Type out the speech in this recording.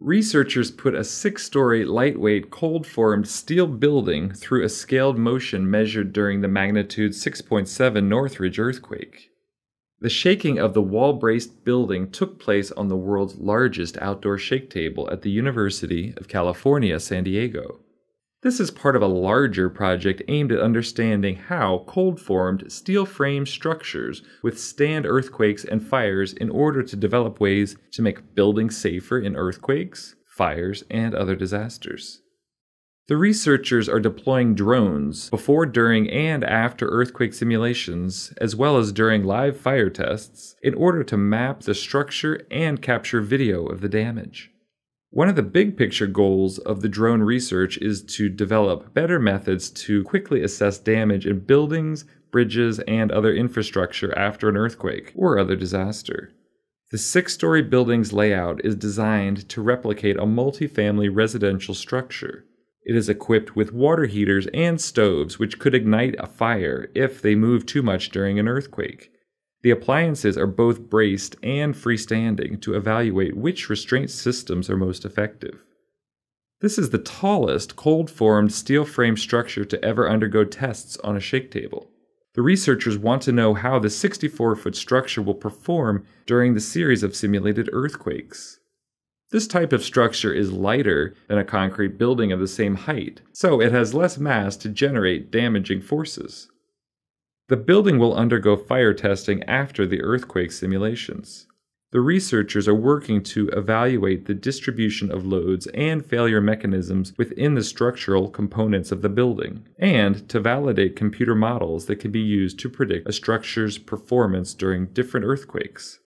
Researchers put a six story, lightweight, cold formed steel building through a scaled motion measured during the magnitude 6.7 Northridge earthquake. The shaking of the wall braced building took place on the world's largest outdoor shake table at the University of California, San Diego. This is part of a larger project aimed at understanding how cold formed steel frame structures withstand earthquakes and fires in order to develop ways to make buildings safer in earthquakes, fires, and other disasters. The researchers are deploying drones before, during, and after earthquake simulations, as well as during live fire tests, in order to map the structure and capture video of the damage. One of the big picture goals of the drone research is to develop better methods to quickly assess damage in buildings, bridges, and other infrastructure after an earthquake or other disaster. The six story building's layout is designed to replicate a multifamily residential structure. It is equipped with water heaters and stoves, which could ignite a fire if they move too much during an earthquake. The appliances are both braced and freestanding to evaluate which restraint systems are most effective. This is the tallest cold formed steel frame structure to ever undergo tests on a shake table. The researchers want to know how the 64 foot structure will perform during the series of simulated earthquakes. This type of structure is lighter than a concrete building of the same height, so it has less mass to generate damaging forces. The building will undergo fire testing after the earthquake simulations. The researchers are working to evaluate the distribution of loads and failure mechanisms within the structural components of the building, and to validate computer models that can be used to predict a structure's performance during different earthquakes.